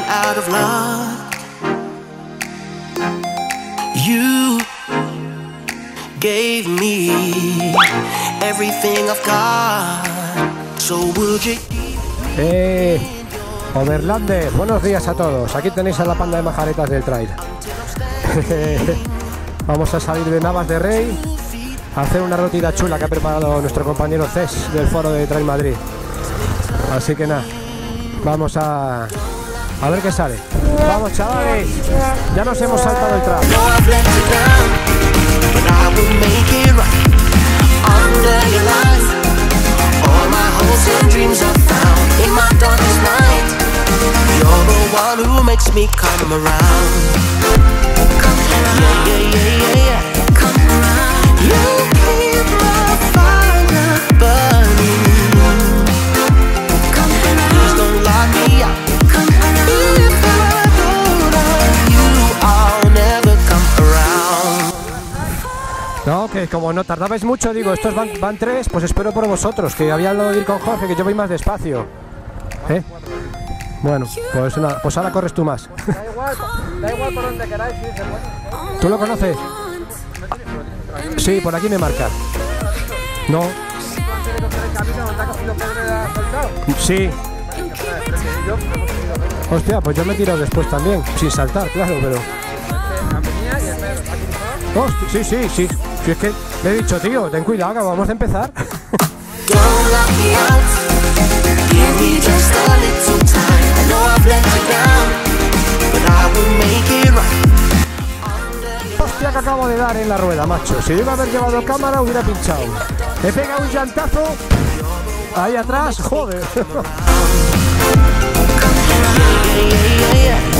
running out of luck. You gave me everything I've got. So would you? Eh, Overlander, buenos días a todos. Aquí tenéis a la panda de majaretas del trail. Vamos a salir de Navas de Rey a hacer una rotida chula que ha preparado nuestro compañero Cés del foro de Trail Madrid. Así que nada, vamos a, a ver qué sale. Vamos chavales, ya nos hemos saltado el trap. You're the one who makes me come around. No, que como no tardabais mucho, digo, estos van, van tres, pues espero por vosotros, que había hablado de ir con Jorge, que yo voy más despacio. ¿Eh? Bueno, pues, pues ahora corres tú más. Da igual, da igual por donde queráis. ¿Tú lo conoces? Sí, por aquí me marca. No, sí. Hostia, pues yo me he tirado después también, sin saltar, claro, pero... Sí, sí, sí. Si es que le he dicho, tío, ten cuidado, que vamos a empezar. Hostia que acabo de dar en la rueda, macho. Si yo iba a haber llevado cámara, hubiera pinchado. He pegado un llantazo ahí atrás, joder.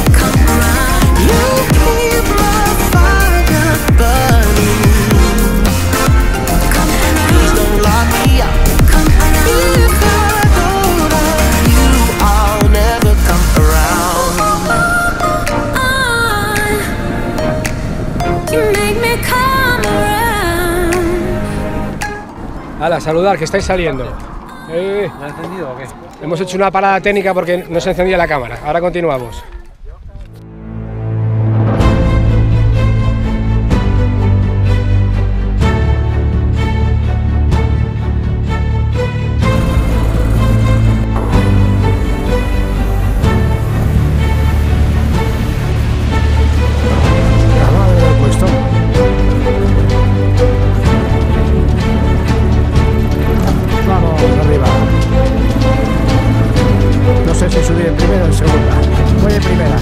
saludar, que estáis saliendo. Eh, ¿Me ha encendido o qué? hemos hecho una parada técnica porque no se encendía la cámara. Ahora continuamos. Si subir en primera o en segunda. Voy en primera.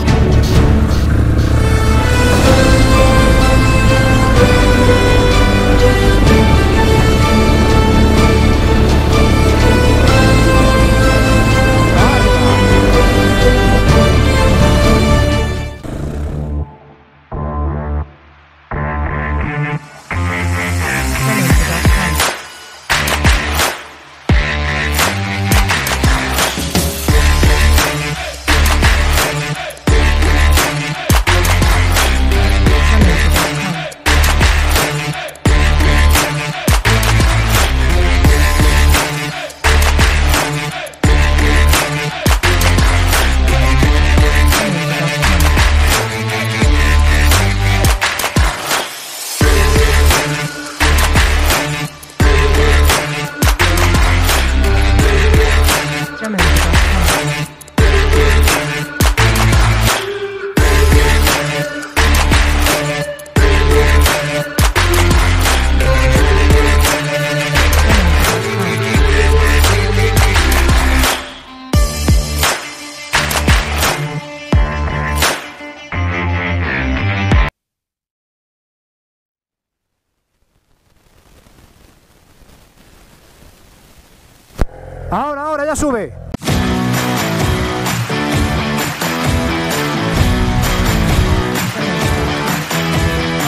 Ahora, ahora, ya sube.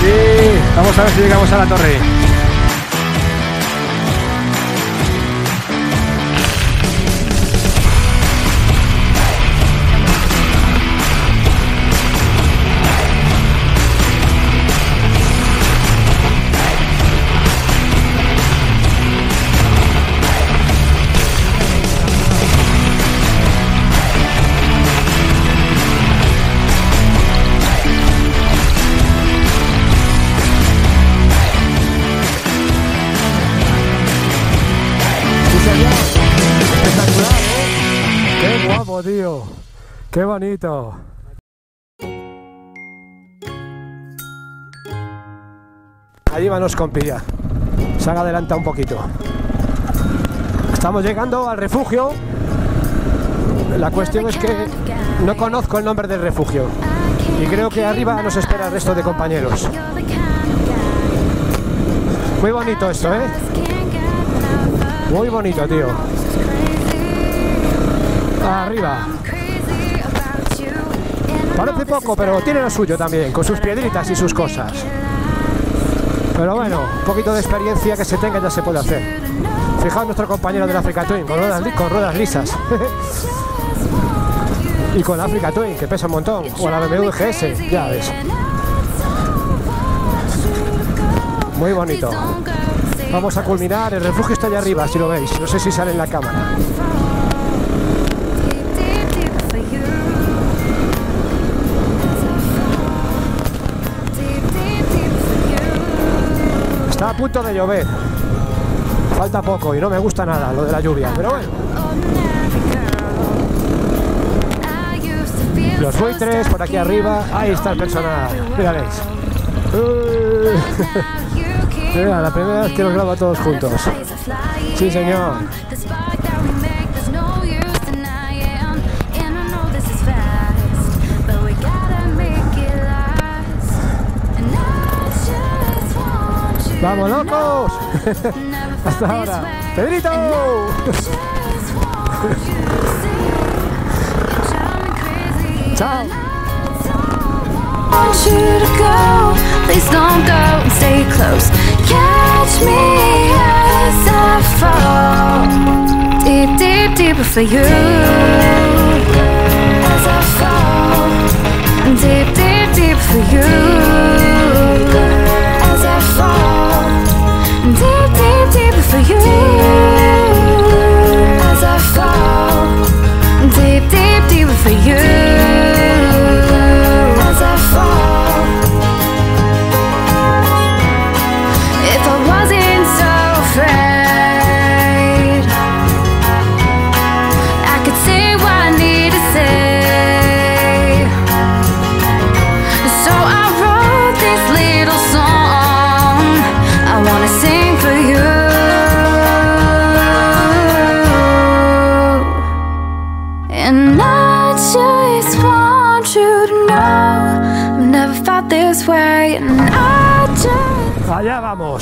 Sí, vamos a ver si llegamos a la torre. Qué bonito. Allí vanos con pilla. Se haga adelanta un poquito. Estamos llegando al refugio. La cuestión es que no conozco el nombre del refugio. Y creo que arriba nos espera el resto de compañeros. Muy bonito esto, ¿eh? Muy bonito, tío. Arriba. Parece poco, pero tiene lo suyo también, con sus piedritas y sus cosas. Pero bueno, un poquito de experiencia que se tenga ya se puede hacer. Fijaos nuestro compañero del Africa Twin, con ruedas, li- con ruedas lisas. y con la Africa Twin, que pesa un montón. O la BMW GS, ya ves. Muy bonito. Vamos a culminar, el refugio está allá arriba, si lo veis. No sé si sale en la cámara. Punto de llover. Falta poco y no me gusta nada lo de la lluvia, pero bueno. Los buitres por aquí arriba. Ahí está el personal. Uh. Mira, la primera vez que los grabo a todos juntos. Sí, señor. ¡Vamos locos! Hasta ahora. ¡Pedrito! Chao. Deep, deep, deeper for you. As I fall. Deep, deep, deep for you.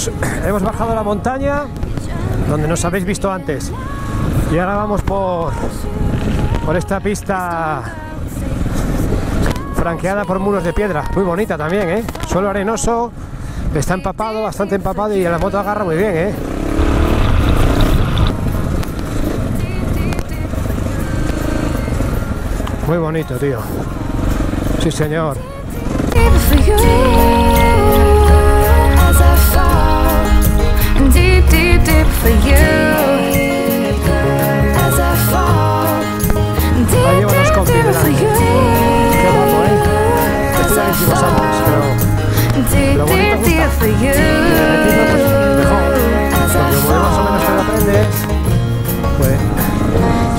Hemos bajado la montaña donde nos habéis visto antes. Y ahora vamos por, por esta pista franqueada por muros de piedra. Muy bonita también, ¿eh? Suelo arenoso, está empapado, bastante empapado y la moto agarra muy bien, ¿eh? Muy bonito, tío. Sí, señor. Fall. Deep, deep, deep for you as I fall. Ahí Deep, llevan los deep, compis deep for delante. you Qué guapo, ¿eh? Esto ya lo as I hicimos antes, pero fall. Deep, lo bonito deep, deep gusta. for you repetirlo, pues mejor. as I Porque como más o menos te lo fall. aprendes, pues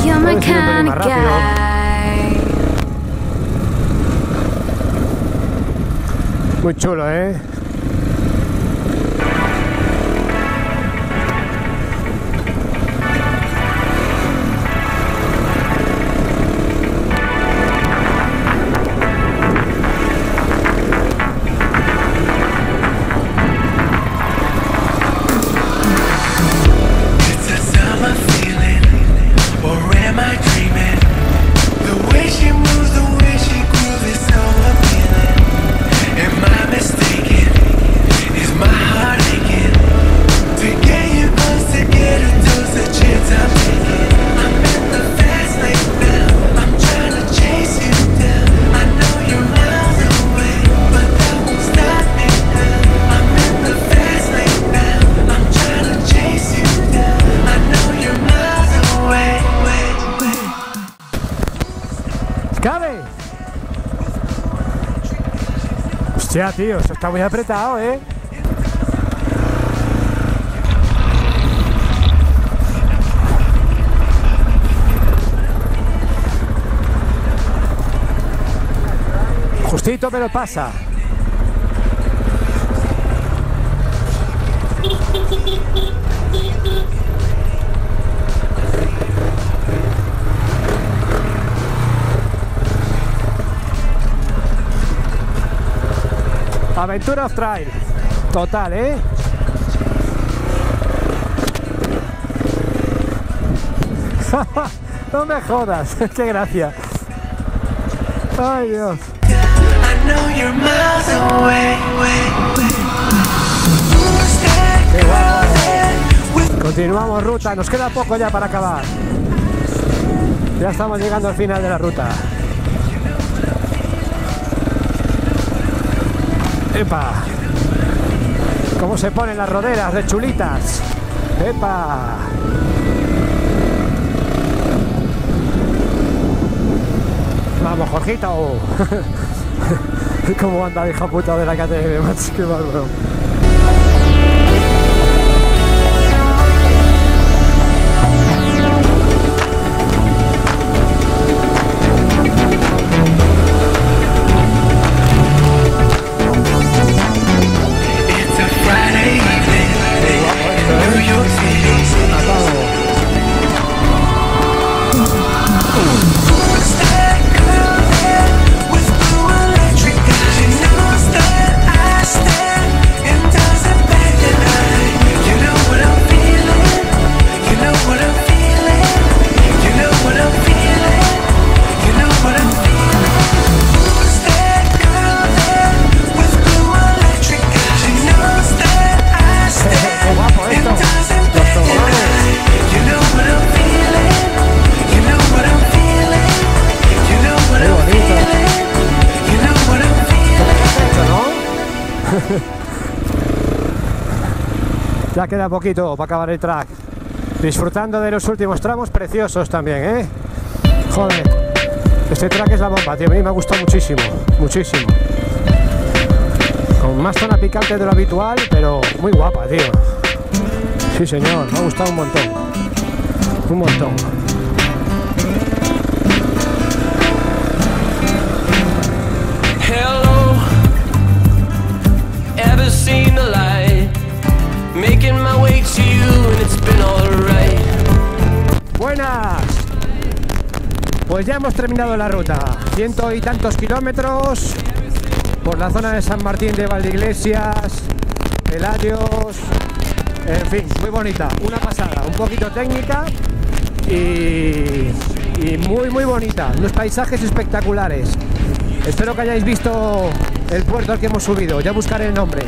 You're my Puedes ir un pelín kind más of rápido. guy. muy chulo, ¿eh? tío. Eso está muy apretado, ¿eh? Justito, pero pasa. Aventura of Trail. Total, ¿eh? no me jodas, qué gracia. Ay Dios. Qué guapo. Continuamos ruta, nos queda poco ya para acabar. Ya estamos llegando al final de la ruta. ¡Epa! ¿Cómo se ponen las roderas de chulitas? ¡Epa! Vamos, Jorgito. ¿Cómo anda, hija puta de la KTM? Qué bárbaro. Ya queda poquito para acabar el track. Disfrutando de los últimos tramos preciosos también, ¿eh? Joder, este track es la bomba, tío. A mí me ha gustado muchísimo, muchísimo. Con más zona picante de lo habitual, pero muy guapa, tío. Sí, señor, me ha gustado un montón. Un montón. Making my way to you, it's been alright. Buenas. Pues ya hemos terminado la ruta. Ciento y tantos kilómetros por la zona de San Martín de Valdeiglesias, Pelayos, en fin, muy bonita, una pasada, un poquito técnica y, y muy muy bonita, unos paisajes espectaculares. Espero que hayáis visto el puerto al que hemos subido, ya buscaré el nombre.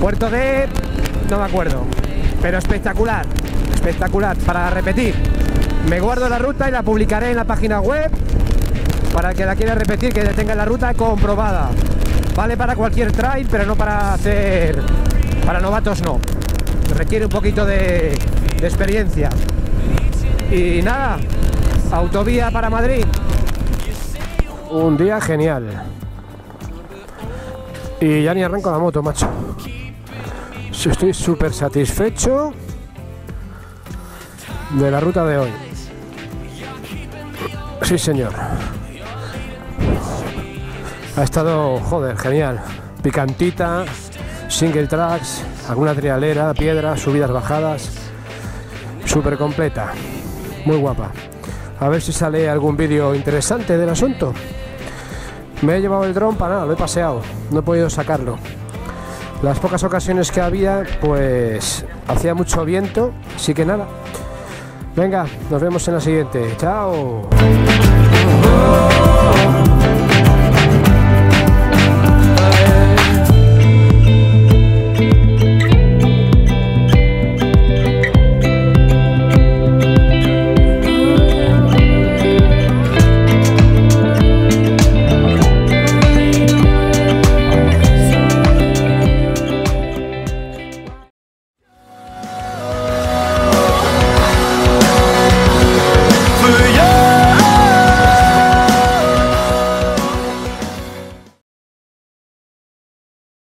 Puerto de... no me acuerdo, pero espectacular, espectacular, para repetir. Me guardo la ruta y la publicaré en la página web para el que la quiera repetir, que tenga la ruta comprobada. Vale para cualquier trail, pero no para hacer... para novatos no. Requiere un poquito de, de experiencia. Y nada, autovía para Madrid. Un día genial. Y ya ni arranco la moto, macho. Sí, Estoy súper satisfecho de la ruta de hoy. Sí, señor. Ha estado, joder, genial. Picantita, single tracks, alguna trialera, piedras, subidas, bajadas. Súper completa. Muy guapa. A ver si sale algún vídeo interesante del asunto. Me he llevado el dron para nada, lo he paseado. No he podido sacarlo. Las pocas ocasiones que había, pues hacía mucho viento, así que nada. Venga, nos vemos en la siguiente. Chao.